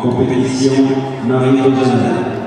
compétition, Marie-Rosanne.